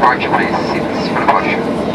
March 26 se departure.